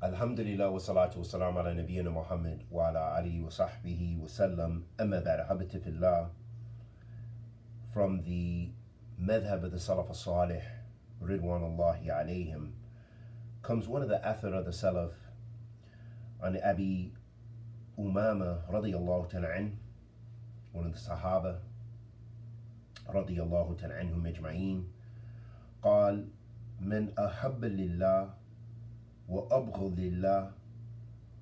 Wa salam ala nabiyyina Muhammad wa ala alihi wa sahbihi wa sallam amma ba'da habati fillah from the madhab of the Salaf al-Salih ridwanullahi alayhim comes one of the athar of the Salaf Abi Umama radiyallahu ta'ala an one of the Sahaba radiyallahu ta'ala anhum ajma'in قال من أحب لله وأبغض لله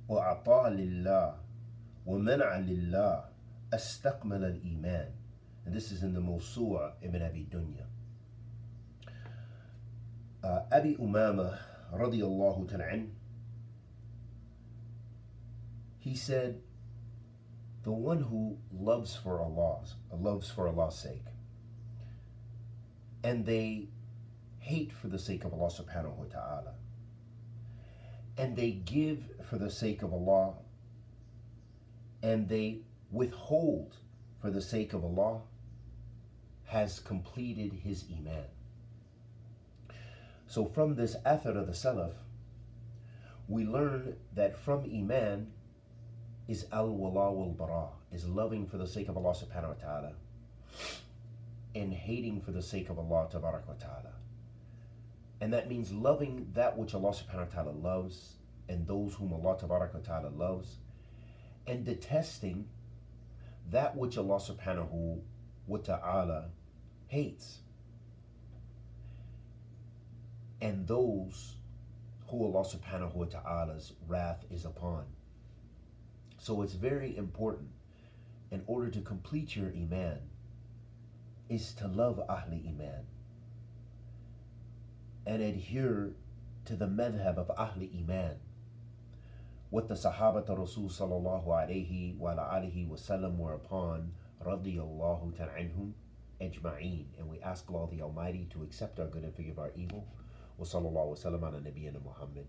وأعطى لله ومنع لله استكمل الإيمان and this is in the Mawsu' ibn Abi Dunya uh, Abi Umama radiyallahu ta'ala he said the one who loves for Allah loves for Allah's sake and they hate for the sake of Allah subhanahu wa ta'ala and they give for the sake of Allah and they withhold for the sake of Allah has completed his iman. So from this athar of the Salaf, we learn that from iman is al-wala wal-bara, is loving for the sake of Allah subhanahu wa ta'ala and hating for the sake of Allah wa ta'ala. And that means loving that which Allah subhanahu wa ta'ala loves and those whom Allah ta'ala loves, and detesting that which Allah subhanahu wa ta'ala hates. And those who Allah subhanahu wa ta'ala's wrath is upon. So it's very important in order to complete your iman is to love Ahli Iman and adhere to the madhab of Ahli Iman. What the Sahaba Rasul sallallahu alayhi wa alihi wasallam were upon, radiyallahu ta'anhum ajma'een. And we ask Allah the Almighty to accept our good and forgive our evil. Wa sallallahu wa sallam ala nabiyyina Muhammad.